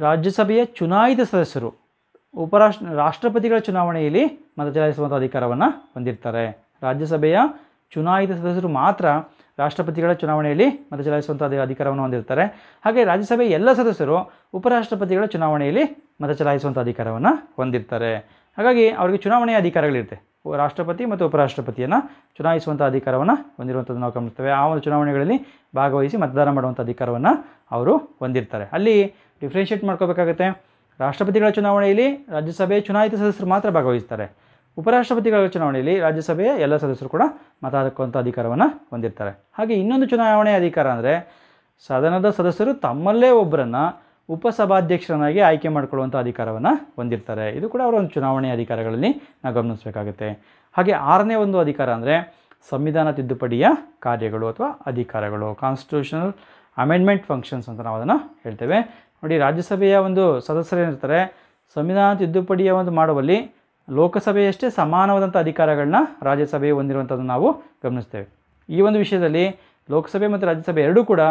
ರಾಜ್ಯಸಭೆಯ ಚುನಾಯಿತ ಸದಸ್ಯರು, ಉಪರಾಷ್ಟ್ರ, ರಾಷ್ಟ್ರಪತಿಗಳ ಚುನಾವಣೆಯಲ್ಲಿ ಮತ ಚಲಾಯಿಸುವಂಥ ಅಧಿಕಾರವನ್ನು ಹೊಂದಿರ್ತಾರೆ. ರಾಜ್ಯಸಭೆಯ ಚುನಾಯಿತ ಸದಸ್ಯರು ಮಾತ್ರ ರಾಷ್ಟ್ರಪತಿಗಳ ಚುನಾವಣೆಯಲ್ಲಿ ಮತ ಚಲಾಯಿಸುವಂಥ ಅಧಿ- ಅಧಿಕಾರವನ್ನು ಹೊಂದಿರ್ತಾರೆ. ಹಾಗೆ ರಾಜ್ಯಸಭೆಯ ಎಲ್ಲ ಸದಸ್ಯರು ಉಪರಾಷ್ಟ್ರಪತಿಗಳ ಚುನಾವಣೆಯಲ್ಲಿ ಮತ ಚಲಾಯಿಸುವಂಥ ಅಧಿಕಾರವನ್ನು ಹೊಂದಿರ್ತಾರೆ. ಹಾಗಾಗಿ ಅವರಿಗೆ ಚುನಾವಣೆಯ ಅಧಿಕಾರಗಳಿರುತ್ತೆ. ರಾಷ್ಟ್ರಪತಿ ಮತ್ತು ಉಪರಾಷ್ಟ್ರಪತಿಯನ್ನು ಚುನಾಯಿಸುವಂಥ ಅಧಿಕಾರವನ್ನು ಹೊಂದಿರುವಂಥದ್ದು ನಾವು ಗಮನಿಸ್ತೇವೆ. ಆ ಒಂದು ಚುನಾವಣೆಗಳಲ್ಲಿ ಭಾಗವಹಿಸಿ ಮತದಾನ ಮಾಡುವಂಥ ಅಧಿಕಾರವನ್ನು ಅವರು ಹೊಂದಿರ್ತಾರೆ. ಅಲ್ಲಿ ಡಿಫ್ರೆನ್ಷಿಯೇಟ್ ಮಾಡ್ಕೋಬೇಕಾಗುತ್ತೆ. ರಾಷ್ಟ್ರಪತಿಗಳ ಚುನಾವಣೆಯಲ್ಲಿ ರಾಜ್ಯಸಭೆಯ ಚುನಾಯಿತ ಸದಸ್ಯರು ಮಾತ್ರ ಭಾಗವಹಿಸ್ತಾರೆ. ಉಪರಾಷ್ಟ್ರಪತಿಗಳ ಚುನಾವಣೆಯಲ್ಲಿ ರಾಜ್ಯಸಭೆಯ ಎಲ್ಲ ಸದಸ್ಯರು ಕೂಡ ಮತ ಹಾಕುವಂಥ ಅಧಿಕಾರವನ್ನು ಹೊಂದಿರ್ತಾರೆ. ಹಾಗೆ ಇನ್ನೊಂದು ಚುನಾವಣೆಯ ಅಧಿಕಾರ ಅಂದರೆ ಸದನದ ಸದಸ್ಯರು ತಮ್ಮಲ್ಲೇ ಒಬ್ಬರನ್ನು ಉಪಸಭಾಧ್ಯಕ್ಷರನ್ನಾಗಿ ಆಯ್ಕೆ ಮಾಡಿಕೊಳ್ಳುವಂಥ ಅಧಿಕಾರವನ್ನು ಹೊಂದಿರ್ತಾರೆ. ಇದು ಕೂಡ ಅವರ ಒಂದು ಚುನಾವಣೆಯ ಅಧಿಕಾರಗಳಲ್ಲಿ ನಾವು ಗಮನಿಸಬೇಕಾಗುತ್ತೆ. ಹಾಗೆ ಆರನೇ ಒಂದು ಅಧಿಕಾರ ಅಂದರೆ ಸಂವಿಧಾನ ತಿದ್ದುಪಡಿಯ ಕಾರ್ಯಗಳು ಅಥವಾ ಅಧಿಕಾರಗಳು ಕಾನ್ಸ್ಟಿಟ್ಯೂಷನಲ್ ಅಮೆಂಡ್ಮೆಂಟ್ ಫಂಕ್ಷನ್ಸ್ ಅಂತ ನಾವು ಅದನ್ನು ಹೇಳ್ತೇವೆ. ನೋಡಿ, ರಾಜ್ಯಸಭೆಯ ಒಂದು ಸದಸ್ಯರೇನಿರ್ತಾರೆ ಸಂವಿಧಾನ ತಿದ್ದುಪಡಿಯ ಒಂದು ಮಾಡುವಲ್ಲಿ ಲೋಕಸಭೆಯಷ್ಟೇ ಸಮಾನವಾದಂಥ ಅಧಿಕಾರಗಳನ್ನ ರಾಜ್ಯಸಭೆ ಹೊಂದಿರುವಂಥದ್ದು ನಾವು ಗಮನಿಸ್ತೇವೆ. ಈ ಒಂದು ವಿಷಯದಲ್ಲಿ ಲೋಕಸಭೆ ಮತ್ತು ರಾಜ್ಯಸಭೆ ಎರಡೂ ಕೂಡ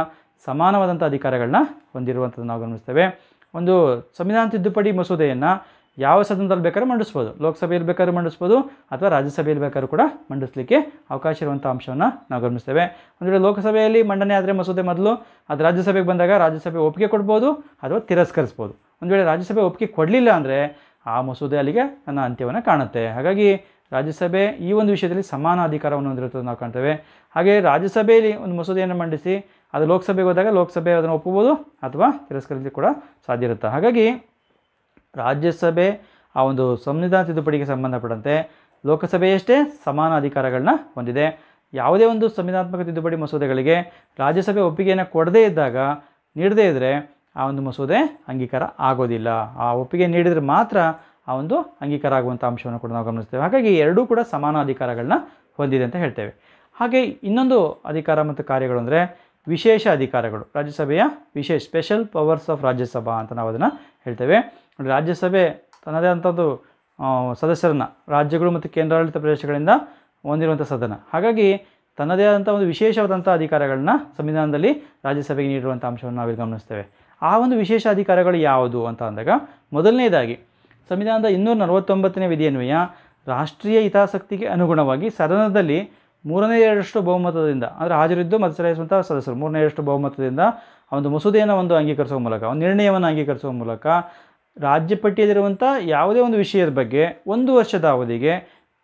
ಸಮಾನವಾದಂಥ ಅಧಿಕಾರಗಳನ್ನ ಹೊಂದಿರುವಂಥದ್ದು ನಾವು ಗಮನಿಸ್ತೇವೆ. ಒಂದು ಸಂವಿಧಾನ ತಿದ್ದುಪಡಿ ಮಸೂದೆಯನ್ನು ಯಾವ ಸದನದಲ್ಲಿ ಬೇಕಾದ್ರೂ ಮಂಡಿಸ್ಬೋದು. ಲೋಕಸಭೆಯಲ್ಲಿ ಬೇಕಾದ್ರೂ ಮಂಡಿಸ್ಬೋದು ಅಥವಾ ರಾಜ್ಯಸಭೆಯಲ್ಲಿ ಬೇಕಾದ್ರೂ ಕೂಡ ಮಂಡಿಸಲಿಕ್ಕೆ ಅವಕಾಶ ಇರುವಂಥ ಅಂಶವನ್ನು ನಾವು ಗಮನಿಸ್ತೇವೆ. ಒಂದು ವೇಳೆ ಲೋಕಸಭೆಯಲ್ಲಿ ಮಂಡನೆ ಆದರೆ ಮಸೂದೆ ಮೊದಲು, ಅದು ರಾಜ್ಯಸಭೆಗೆ ಬಂದಾಗ ರಾಜ್ಯಸಭೆ ಒಪ್ಪಿಗೆ ಕೊಡ್ಬೋದು ಅಥವಾ ತಿರಸ್ಕರಿಸ್ಬೋದು. ಒಂದು ವೇಳೆ ರಾಜ್ಯಸಭೆ ಒಪ್ಪಿಗೆ ಕೊಡಲಿಲ್ಲ ಅಂದರೆ ಆ ಮಸೂದೆ ಅಲ್ಲಿಗೆ ನನ್ನ ಅಂತ್ಯವನ್ನು ಕಾಣುತ್ತೆ. ಹಾಗಾಗಿ ರಾಜ್ಯಸಭೆ ಈ ಒಂದು ವಿಷಯದಲ್ಲಿ ಸಮಾನ ಅಧಿಕಾರವನ್ನು ಹೊಂದಿರುತ್ತದೆ ನಾವು ಕಾಣ್ತೇವೆ. ಹಾಗೆ ರಾಜ್ಯಸಭೆಯಲ್ಲಿ ಒಂದು ಮಸೂದೆಯನ್ನು ಮಂಡಿಸಿ, ಅದು ಲೋಕಸಭೆಗೆ ಹೋದಾಗ ಲೋಕಸಭೆ ಅದನ್ನು ಒಪ್ಪಬೋದು ಅಥವಾ ತಿರಸ್ಕರಿಸಲಿಕ್ಕೆ ಕೂಡ ಸಾಧ್ಯ ಇರುತ್ತೆ? ಹಾಗಾಗಿ ರಾಜ್ಯಸಭೆ ಆ ಒಂದು ಸಂವಿಧಾನ ತಿದ್ದುಪಡಿಗೆ ಸಂಬಂಧಪಟ್ಟಂತೆ ಲೋಕಸಭೆಯಷ್ಟೇ ಸಮಾನ ಅಧಿಕಾರಗಳನ್ನ ಹೊಂದಿದೆ. ಯಾವುದೇ ಒಂದು ಸಂವಿಧಾನಾತ್ಮಕ ತಿದ್ದುಪಡಿ ಮಸೂದೆಗಳಿಗೆ ರಾಜ್ಯಸಭೆ ಒಪ್ಪಿಗೆಯನ್ನು ಕೊಡದೇ ಇದ್ದಾಗ ನೀಡದೇ ಇದ್ದರೆ ಆ ಒಂದು ಮಸೂದೆ ಅಂಗೀಕಾರ ಆಗೋದಿಲ್ಲ. ಆ ಒಪ್ಪಿಗೆ ನೀಡಿದರೆ ಮಾತ್ರ ಆ ಒಂದು ಅಂಗೀಕಾರ ಆಗುವಂಥ ಅಂಶವನ್ನು ಕೂಡ ನಾವು ಗಮನಿಸ್ತೇವೆ. ಹಾಗಾಗಿ ಎರಡೂ ಕೂಡ ಸಮಾನ ಅಧಿಕಾರಗಳನ್ನ ಹೊಂದಿದೆ ಅಂತ ಹೇಳ್ತೇವೆ. ಹಾಗೆ ಇನ್ನೊಂದು ಅಧಿಕಾರ ಮತ್ತು ಕಾರ್ಯಗಳು ಅಂದರೆ ವಿಶೇಷ ಅಧಿಕಾರಗಳು. ರಾಜ್ಯಸಭೆಯ ವಿಶೇಷ ಸ್ಪೆಷಲ್ ಪವರ್ಸ್ ಆಫ್ ರಾಜ್ಯಸಭಾ ಅಂತ ನಾವು ಅದನ್ನು ಹೇಳ್ತೇವೆ. ರಾಜ್ಯಸಭೆ ತನ್ನದೇ ಅಂಥದ್ದು ಸದಸ್ಯರನ್ನು, ರಾಜ್ಯಗಳು ಮತ್ತು ಕೇಂದ್ರಾಡಳಿತ ಪ್ರದೇಶಗಳಿಂದ ಹೊಂದಿರುವಂಥ ಸದನ. ಹಾಗಾಗಿ ತನ್ನದೇ ಆದಂಥ ಒಂದು ವಿಶೇಷವಾದಂಥ ಅಧಿಕಾರಗಳನ್ನ ಸಂವಿಧಾನದಲ್ಲಿ ರಾಜ್ಯಸಭೆಗೆ ನೀಡಿರುವಂಥ ಅಂಶವನ್ನು ನಾವಿಲ್ಲಿ ಗಮನಿಸ್ತೇವೆ. ಆ ಒಂದು ವಿಶೇಷ ಅಧಿಕಾರಗಳು ಯಾವುದು ಅಂತ ಅಂದಾಗ, ಮೊದಲನೇದಾಗಿ ಸಂವಿಧಾನದ ಇನ್ನೂರ ನಲವತ್ತೊಂಬತ್ತನೇ ವಿಧಿಯನ್ವಯ ರಾಷ್ಟ್ರೀಯ ಹಿತಾಸಕ್ತಿಗೆ ಅನುಗುಣವಾಗಿ ಸದನದಲ್ಲಿ ಮೂರನೇ ಎರಡರಷ್ಟು ಬಹುಮತದಿಂದ, ಅಂದರೆ ಹಾಜರಿದ್ದು ಮತ ಚಲಾಯಿಸುವಂಥ ಸದಸ್ಯರು, ಮೂರನೇ ಎರಡಷ್ಟು ಬಹುಮತದಿಂದ ಒಂದು ಮಸೂದೆಯನ್ನು ಒಂದು ಅಂಗೀಕರಿಸುವ ಮೂಲಕ, ಒಂದು ನಿರ್ಣಯವನ್ನು ಅಂಗೀಕರಿಸುವ ಮೂಲಕ ರಾಜ್ಯ ಪಟ್ಟಿಯಲ್ಲಿರುವಂಥ ಯಾವುದೇ ಒಂದು ವಿಷಯದ ಬಗ್ಗೆ ಒಂದು ವರ್ಷದ ಅವಧಿಗೆ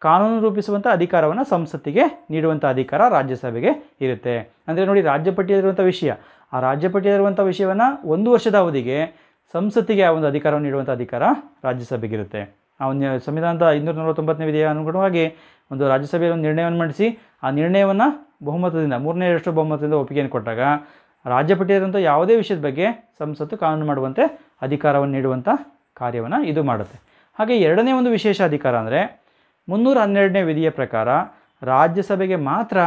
ಕಾನೂನು ರೂಪಿಸುವಂಥ ಅಧಿಕಾರವನ್ನು ಸಂಸತ್ತಿಗೆ ನೀಡುವಂಥ ಅಧಿಕಾರ ರಾಜ್ಯಸಭೆಗೆ ಇರುತ್ತೆ. ಅಂದರೆ ನೋಡಿ, ರಾಜ್ಯ ಪಟ್ಟಿಯಲ್ಲಿರುವಂಥ ವಿಷಯ, ಆ ರಾಜ್ಯ ಪಟ್ಟಿಯಲ್ಲಿರುವಂಥ ವಿಷಯವನ್ನು ಒಂದು ವರ್ಷದ ಅವಧಿಗೆ ಸಂಸತ್ತಿಗೆ ಆ ಒಂದು ಅಧಿಕಾರವನ್ನು ನೀಡುವಂಥ ಅಧಿಕಾರ ರಾಜ್ಯಸಭೆಗಿರುತ್ತೆ ಆ ಒಂದು ಸಂವಿಧಾನದ ಇನ್ನೂರ ನಲವತ್ತೊಂಬತ್ತನೇ ವಿಧಿಯ ಅನುಗುಣವಾಗಿ ಒಂದು ರಾಜ್ಯಸಭೆಯಲ್ಲಿ ಒಂದು ನಿರ್ಣಯವನ್ನು ಮಂಡಿಸಿ, ಆ ನಿರ್ಣಯವನ್ನು ಬಹುಮತದಿಂದ, ಮೂರನೇ ಎರಡಷ್ಟು ಬಹುಮತದಿಂದ ಒಪ್ಪಿಗೆಯನ್ನು ಕೊಟ್ಟಾಗ ರಾಜ್ಯ ಪಟ್ಟಿಯಲ್ಲಿರುವಂಥ ಯಾವುದೇ ವಿಷಯದ ಬಗ್ಗೆ ಸಂಸತ್ತು ಕಾನೂನು ಮಾಡುವಂತೆ ಅಧಿಕಾರವನ್ನು ನೀಡುವಂಥ ಕಾರ್ಯವನ್ನು ಇದು ಮಾಡುತ್ತೆ. ಹಾಗೆ ಎರಡನೇ ಒಂದು ವಿಶೇಷ ಅಧಿಕಾರ ಅಂದರೆ ಮುನ್ನೂರ ಹನ್ನೆರಡನೇ ವಿಧಿಯ ಪ್ರಕಾರ ರಾಜ್ಯಸಭೆಗೆ ಮಾತ್ರ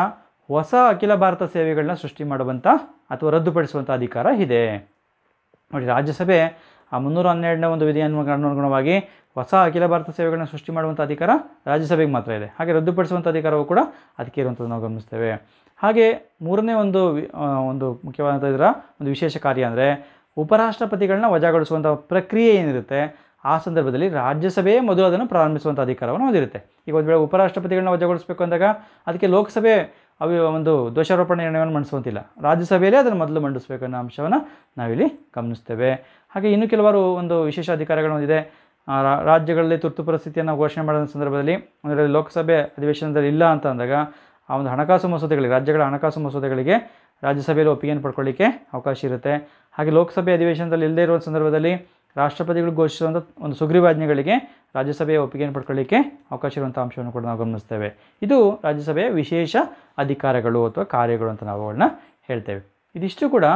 ಹೊಸ ಅಖಿಲ ಭಾರತ ಸೇವೆಗಳನ್ನ ಸೃಷ್ಟಿ ಮಾಡುವಂಥ ಅಥವಾ ರದ್ದುಪಡಿಸುವಂಥ ಅಧಿಕಾರ ಇದೆ. ನೋಡಿ, ರಾಜ್ಯಸಭೆ ಆ ಮುನ್ನೂರ ಹನ್ನೆರಡನೇ ಒಂದು ಅನುಗುಣವಾಗಿ ಹೊಸ ಅಖಿಲ ಭಾರತ ಸೇವೆಗಳನ್ನ ಸೃಷ್ಟಿ ಮಾಡುವಂಥ ಅಧಿಕಾರ ರಾಜ್ಯಸಭೆಗೆ ಮಾತ್ರ ಇದೆ. ಹಾಗೆ ರದ್ದುಪಡಿಸುವಂಥ ಅಧಿಕಾರವು ಕೂಡ ಅದಕ್ಕೆ ಇರುವಂಥದ್ದು ನಾವು ಗಮನಿಸ್ತೇವೆ. ಹಾಗೆ ಮೂರನೇ ಒಂದು ಒಂದು ಮುಖ್ಯವಾದಂಥ ಇದರ ಒಂದು ವಿಶೇಷ ಕಾರ್ಯ ಅಂದರೆ ಉಪರಾಷ್ಟ್ರಪತಿಗಳನ್ನ ವಜಾಗೊಳಿಸುವಂಥ ಪ್ರಕ್ರಿಯೆ ಏನಿರುತ್ತೆ, ಆ ಸಂದರ್ಭದಲ್ಲಿ ರಾಜ್ಯಸಭೆಯೇ ಮೊದಲು ಅದನ್ನು ಪ್ರಾರಂಭಿಸುವಂಥ ಅಧಿಕಾರವನ್ನು ಹೊಂದಿರುತ್ತೆ. ಈಗ ಒಂದು ವೇಳೆ ಉಪರಾಷ್ಟ್ರಪತಿಗಳನ್ನ ವಜಾಗೊಳಿಸಬೇಕು ಅಂದಾಗ ಅದಕ್ಕೆ ಲೋಕಸಭೆ ಅವು ಒಂದು ದೋಷಾರೋಪಣೆ ನಿರ್ಣಯವನ್ನು ಮಂಡಿಸುವಂತಿಲ್ಲ. ರಾಜ್ಯಸಭೆಯಲ್ಲೇ ಅದನ್ನು ಮೊದಲು ಮಂಡಿಸಬೇಕು ಅನ್ನೋ ಅಂಶವನ್ನು ನಾವಿಲ್ಲಿ ಗಮನಿಸ್ತೇವೆ. ಹಾಗೆ ಇನ್ನೂ ಕೆಲವರು ಒಂದು ವಿಶೇಷ ಅಧಿಕಾರಗಳು ಹೊಂದಿದೆ. ರಾಜ್ಯಗಳಲ್ಲಿ ತುರ್ತು ಪರಿಸ್ಥಿತಿಯನ್ನು ಘೋಷಣೆ ಮಾಡಿದ ಸಂದರ್ಭದಲ್ಲಿ ಅಂದರೆ ಲೋಕಸಭೆ ಅಧಿವೇಶನದಲ್ಲಿ ಇಲ್ಲ ಅಂತ ಅಂದಾಗ ಆ ಒಂದು ಹಣಕಾಸು ಮಸೂದೆಗಳಿಗೆ, ರಾಜ್ಯಗಳ ಹಣಕಾಸು ಮಸೂದೆಗಳಿಗೆ ರಾಜ್ಯಸಭೆಯಲ್ಲಿ ಒಪ್ಪಿಗೆಯನ್ನು ಪಡ್ಕೊಳ್ಳಿಕ್ಕೆ ಅವಕಾಶ ಇರುತ್ತೆ. ಹಾಗೆ ಲೋಕಸಭೆ ಅಧಿವೇಶನದಲ್ಲಿ ಇಲ್ಲದೇ ಇರುವ ಸಂದರ್ಭದಲ್ಲಿ ರಾಷ್ಟ್ರಪತಿಗಳು ಘೋಷಿಸುವಂಥ ಒಂದು ಸುಗ್ರೀವಾಜ್ಞೆಗಳಿಗೆ ರಾಜ್ಯಸಭೆಯ ಒಪ್ಪಿಗೆಯನ್ನು ಪಡ್ಕೊಳ್ಳಿಕ್ಕೆ ಅವಕಾಶ ಇರುವಂಥ ಅಂಶವನ್ನು ಕೂಡ ನಾವು ಗಮನಿಸ್ತೇವೆ. ಇದು ರಾಜ್ಯಸಭೆಯ ವಿಶೇಷ ಅಧಿಕಾರಗಳು ಅಥವಾ ಕಾರ್ಯಗಳು ಅಂತ ನಾವು ಅವುಗಳನ್ನ ಹೇಳ್ತೇವೆ. ಇದಿಷ್ಟು ಕೂಡ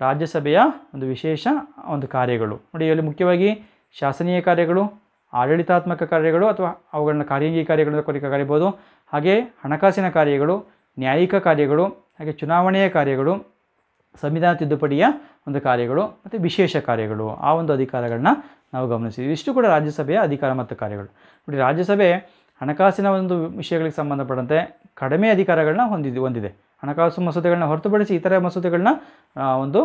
ರಾಜ್ಯಸಭೆಯ ಒಂದು ವಿಶೇಷ ಒಂದು ಕಾರ್ಯಗಳು. ನೋಡಿ, ಇಲ್ಲಿ ಮುಖ್ಯವಾಗಿ ಶಾಸನೀಯ ಕಾರ್ಯಗಳು, ಆಡಳಿತಾತ್ಮಕ ಕಾರ್ಯಗಳು ಅಥವಾ ಅವುಗಳನ್ನ ಕಾರ್ಯಾಂಗಿ ಕಾರ್ಯಗಳನ್ನು ಕೊರಿಕೆ ಕರಿಬೋದು ಹಾಗೆ ಹಣಕಾಸಿನ ಕಾರ್ಯಗಳು, ನ್ಯಾಯಿಕ ಕಾರ್ಯಗಳು, ಹಾಗೆ ಚುನಾವಣೆಯ ಕಾರ್ಯಗಳು, ಸಂವಿಧಾನ ತಿದ್ದುಪಡಿಯ ಒಂದು ಕಾರ್ಯಗಳು ಮತ್ತು ವಿಶೇಷ ಕಾರ್ಯಗಳು ಆ ಒಂದು ಅಧಿಕಾರಗಳನ್ನ ನಾವು ಗಮನಿಸಿದ್ವಿ. ಇಷ್ಟು ಕೂಡ ರಾಜ್ಯಸಭೆಯ ಅಧಿಕಾರ ಮತ್ತು ಕಾರ್ಯಗಳು. ನೋಡಿ, ರಾಜ್ಯಸಭೆ ಹಣಕಾಸಿನ ಒಂದು ವಿಷಯಗಳಿಗೆ ಸಂಬಂಧಪಟ್ಟಂತೆ ಕಡಿಮೆ ಅಧಿಕಾರಗಳನ್ನ ಹೊಂದಿದೆ ಹೊಂದಿದೆ. ಹಣಕಾಸು ಮಸೂದೆಗಳನ್ನ ಹೊರತುಪಡಿಸಿ ಇತರ ಮಸೂದೆಗಳನ್ನ ಒಂದು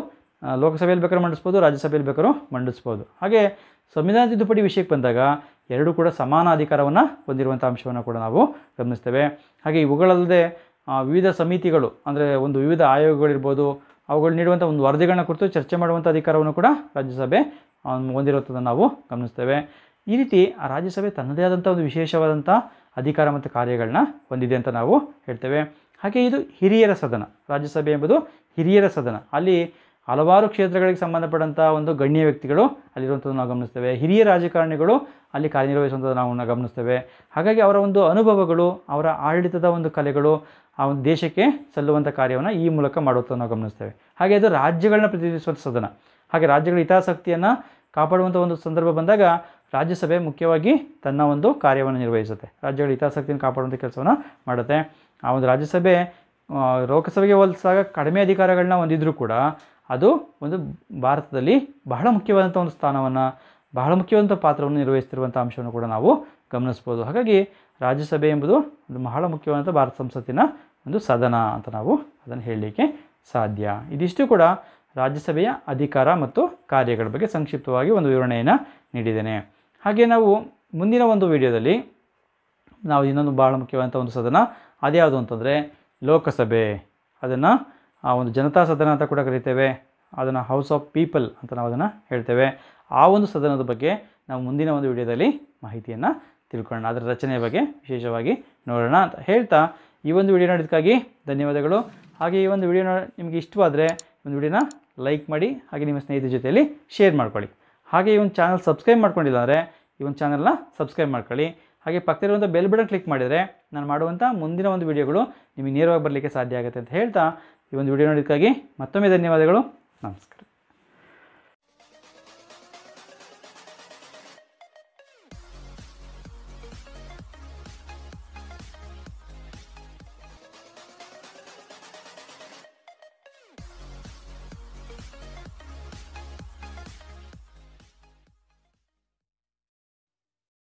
ಲೋಕಸಭೆಯಲ್ಲಿ ಬೇಕಾದ್ರೂ ಮಂಡಿಸ್ಬೋದು, ರಾಜ್ಯಸಭೆಯಲ್ಲಿ ಬೇಕಾದ್ರೂ ಮಂಡಿಸ್ಬೋದು. ಹಾಗೆ ಸಂವಿಧಾನ ತಿದ್ದುಪಡಿ ವಿಷಯಕ್ಕೆ ಬಂದಾಗ ಎರಡೂ ಕೂಡ ಸಮಾನ ಅಧಿಕಾರವನ್ನು ಹೊಂದಿರುವಂಥ ಅಂಶವನ್ನು ಕೂಡ ನಾವು ಗಮನಿಸ್ತೇವೆ. ಹಾಗೆ ಇವುಗಳಲ್ಲದೆ ವಿವಿಧ ಸಮಿತಿಗಳು, ಅಂದರೆ ಒಂದು ವಿವಿಧ ಆಯೋಗಗಳಿರ್ಬೋದು, ಅವುಗಳು ನೀಡುವಂಥ ಒಂದು ವರದಿಗಳನ್ನ ಕುರಿತು ಚರ್ಚೆ ಮಾಡುವಂಥ ಅಧಿಕಾರವನ್ನು ಕೂಡ ರಾಜ್ಯಸಭೆ ಹೊಂದಿರುವಂಥದ್ದನ್ನು ನಾವು ಗಮನಿಸ್ತೇವೆ. ಈ ರೀತಿ ರಾಜ್ಯಸಭೆ ತನ್ನದೇ ಆದಂಥ ಒಂದು ವಿಶೇಷವಾದಂಥ ಅಧಿಕಾರ ಮತ್ತು ಕಾರ್ಯಗಳನ್ನ ಹೊಂದಿದೆ ಅಂತ ನಾವು ಹೇಳ್ತೇವೆ. ಹಾಗೆ ಇದು ಹಿರಿಯರ ಸದನ, ರಾಜ್ಯಸಭೆ ಎಂಬುದು ಹಿರಿಯರ ಸದನ. ಅಲ್ಲಿ ಹಲವಾರು ಕ್ಷೇತ್ರಗಳಿಗೆ ಸಂಬಂಧಪಟ್ಟಂಥ ಒಂದು ಗಣ್ಯ ವ್ಯಕ್ತಿಗಳು ಅಲ್ಲಿರುವಂಥದ್ದು ನಾವು ಗಮನಿಸ್ತೇವೆ. ಹಿರಿಯ ರಾಜಕಾರಣಿಗಳು ಅಲ್ಲಿ ಕಾರ್ಯನಿರ್ವಹಿಸುವಂಥದ್ದು ನಾವು ನ- ಗಮನಿಸ್ತೇವೆ. ಹಾಗಾಗಿ ಅವರ ಒಂದು ಅನುಭವಗಳು, ಅವರ ಆಡಳಿತದ ಒಂದು ಕಲೆಗಳು, ಆ ಒಂದು ದೇಶಕ್ಕೆ ಸಲ್ಲುವಂಥ ಕಾರ್ಯವನ್ನು ಈ ಮೂಲಕ ಮಾಡುವಂಥದ್ದು ನಾವು ಗಮನಿಸ್ತೇವೆ. ಹಾಗೆ ಅದು ರಾಜ್ಯಗಳನ್ನ ಪ್ರತಿನಿಧಿಸುವಂಥ ಸದನ. ಹಾಗೆ ರಾಜ್ಯಗಳ ಹಿತಾಸಕ್ತಿಯನ್ನು ಕಾಪಾಡುವಂಥ ಒಂದು ಸಂದರ್ಭ ಬಂದಾಗ ರಾಜ್ಯಸಭೆ ಮುಖ್ಯವಾಗಿ ತನ್ನ ಒಂದು ಕಾರ್ಯವನ್ನು ನಿರ್ವಹಿಸುತ್ತೆ. ರಾಜ್ಯಗಳ ಹಿತಾಸಕ್ತಿಯನ್ನು ಕಾಪಾಡುವಂಥ ಕೆಲಸವನ್ನು ಮಾಡುತ್ತೆ. ಆ ಒಂದು ರಾಜ್ಯಸಭೆ ಲೋಕಸಭೆಗೆ ಹೋಲಿಸಿದಾಗ ಕಡಿಮೆ ಅಧಿಕಾರಗಳನ್ನ ಹೊಂದಿದ್ರೂ ಕೂಡ ಅದು ಒಂದು ಭಾರತದಲ್ಲಿ ಬಹಳ ಮುಖ್ಯವಾದಂಥ ಒಂದು ಸ್ಥಾನವನ್ನು, ಬಹಳ ಮುಖ್ಯವಾದಂಥ ಪಾತ್ರವನ್ನು ನಿರ್ವಹಿಸ್ತಿರುವಂಥ ಅಂಶವನ್ನು ಕೂಡ ನಾವು ಗಮನಿಸ್ಬೋದು. ಹಾಗಾಗಿ ರಾಜ್ಯಸಭೆ ಎಂಬುದು ಒಂದು ಬಹಳ ಮುಖ್ಯವಾದಂಥ ಭಾರತ ಸಂಸತ್ತಿನ ಒಂದು ಸದನ ಅಂತ ನಾವು ಅದನ್ನು ಹೇಳಲಿಕ್ಕೆ ಸಾಧ್ಯ. ಇದಿಷ್ಟು ಕೂಡ ರಾಜ್ಯಸಭೆಯ ಅಧಿಕಾರ ಮತ್ತು ಕಾರ್ಯಗಳ ಬಗ್ಗೆ ಸಂಕ್ಷಿಪ್ತವಾಗಿ ಒಂದು ವಿವರಣೆಯನ್ನು ನೀಡಿದ್ದೇನೆ. ಹಾಗೆ ನಾವು ಮುಂದಿನ ಒಂದು ವಿಡಿಯೋದಲ್ಲಿ ನಾವು ಇನ್ನೊಂದು ಭಾಳ ಮುಖ್ಯವಾದಂಥ ಒಂದು ಸದನ, ಅದ್ಯಾವುದು ಅಂತಂದರೆ ಲೋಕಸಭೆ. ಅದನ್ನು ಆ ಒಂದು ಜನತಾ ಸದನ ಅಂತ ಕೂಡ ಕರಿತೇವೆ. ಅದನ್ನು ಹೌಸ್ ಆಫ್ ಪೀಪಲ್ ಅಂತ ನಾವು ಅದನ್ನು ಹೇಳ್ತೇವೆ. ಆ ಒಂದು ಸದನದ ಬಗ್ಗೆ ನಾವು ಮುಂದಿನ ಒಂದು ವಿಡಿಯೋದಲ್ಲಿ ಮಾಹಿತಿಯನ್ನು ತಿಳ್ಕೊಳ್ಳೋಣ. ಅದರ ರಚನೆಯ ಬಗ್ಗೆ ವಿಶೇಷವಾಗಿ ನೋಡೋಣ ಅಂತ ಹೇಳ್ತಾ ಈ ಒಂದು ವಿಡಿಯೋ ನೋಡಿದ್ದಕ್ಕಾಗಿ ಧನ್ಯವಾದಗಳು. ಹಾಗೆ ಈ ಒಂದು ವಿಡಿಯೋ ನಿಮಗೆ ಇಷ್ಟವಾದರೆ ಒಂದು ವಿಡಿಯೋನ ಲೈಕ್ ಮಾಡಿ, ಹಾಗೆ ನಿಮ್ಮ ಸ್ನೇಹಿತರ ಜೊತೆಯಲ್ಲಿ ಶೇರ್ ಮಾಡ್ಕೊಳ್ಳಿ. ಹಾಗೆ ಈ ಒಂದು ಚಾನಲ್ ಸಬ್ಸ್ಕ್ರೈಬ್ ಮಾಡ್ಕೊಂಡಿಲ್ಲ ಅಂದರೆ ಈ ಒಂದು ಚಾನಲ್ನ ಸಬ್ಸ್ಕ್ರೈಬ್ ಮಾಡ್ಕೊಳ್ಳಿ. ಹಾಗೆ ಪಕ್ಕದಲ್ಲಿರುವಂಥ ಬೆಲ್ ಬಟನ್ ಕ್ಲಿಕ್ ಮಾಡಿದರೆ ನಾನು ಮಾಡುವಂಥ ಮುಂದಿನ ಒಂದು ವಿಡಿಯೋಗಳು ನಿಮಗೆ ನೇರವಾಗಿ ಬರಲಿಕ್ಕೆ ಸಾಧ್ಯ ಆಗುತ್ತೆ ಅಂತ ಹೇಳ್ತಾ ಈ ಒಂದು ವಿಡಿಯೋ ನೋಡೋದಕ್ಕಾಗಿ ಮತ್ತೊಮ್ಮೆ ಧನ್ಯವಾದಗಳು. ನಮಸ್ಕಾರ.